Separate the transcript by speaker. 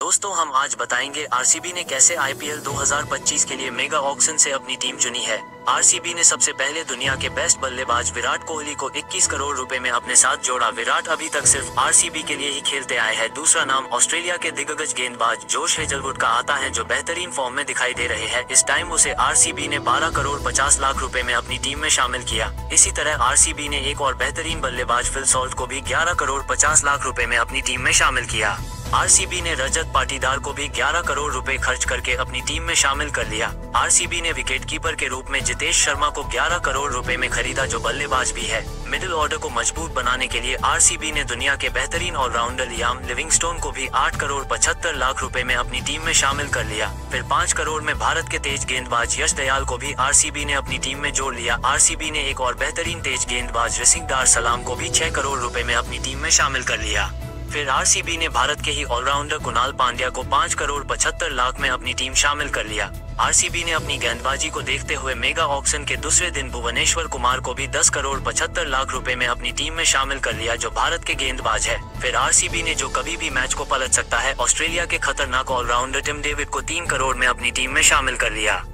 Speaker 1: दोस्तों, हम आज बताएँगे आरसीबी ने कैसे आईपीएल 2025 के लिए मेगा ऑक्शन से अपनी टीम चुनी है। आरसीबी ने सबसे पहले दुनिया के बेस्ट बल्लेबाज विराट कोहली को 21 करोड़ रुपए में अपने साथ जोड़ा। विराट अभी तक सिर्फ़ आरसीबी के लिए ही खेलते आए हैं। दूसरा नाम ऑस्ट्रेलिया के दिग्गज गेंदबाज जोश हेजलवुड का आता है, जो बेहतरीन फॉर्म में दिखाई दे रहे हैं। इस टाइम उसे आरसीबी ने 12 करोड़ 50 लाख रुपए में अपनी टीम में शामिल किया। इसी तरह आरसीबी ने एक और बेहतरीन बल्लेबाज फिल सॉल्ट को भी ग्यारह करोड़ पचास लाख रूपए में अपनी टीम में शामिल किया। आरसीबी ने रजत पाटीदार को भी 11 करोड़ रुपए खर्च करके अपनी टीम में शामिल कर लिया। आरसीबी ने विकेट कीपर के रूप में जितेश शर्मा को 11 करोड़ रुपए में खरीदा, जो बल्लेबाज भी है। मिडिल ऑर्डर को मज़बूत बनाने के लिए आरसीबी ने दुनिया के बेहतरीन ऑलराउंडर लियाम लिविंगस्टोन को भी 8 करोड़ पचहत्तर लाख रुपए में अपनी टीम में शामिल कर लिया। फिर 5 करोड़ में भारत के तेज गेंदबाज यश दयाल को भी आरसीबी ने अपनी टीम में जोड़ लिया। आरसीबी ने एक और बेहतरीन तेज गेंदबाज रसिक सलाम को भी छह करोड़ रूपए में अपनी टीम में शामिल कर लिया। फिर आरसीबी ने भारत के ही ऑलराउंडर कुणाल पांड्या को पाँच करोड़ पचहत्तर लाख में अपनी टीम शामिल कर लिया। आरसीबी ने अपनी गेंदबाजी को देखते हुए मेगा ऑक्शन के दूसरे दिन भुवनेश्वर कुमार को भी 10 करोड़ पचहत्तर लाख रुपए में अपनी टीम में शामिल कर लिया, जो भारत के गेंदबाज है। फिर आरसीबी ने जो कभी भी मैच को पलट सकता है, ऑस्ट्रेलिया के खतरनाक ऑलराउंडर टिम डेविड को तीन करोड़ में अपनी टीम में शामिल कर लिया।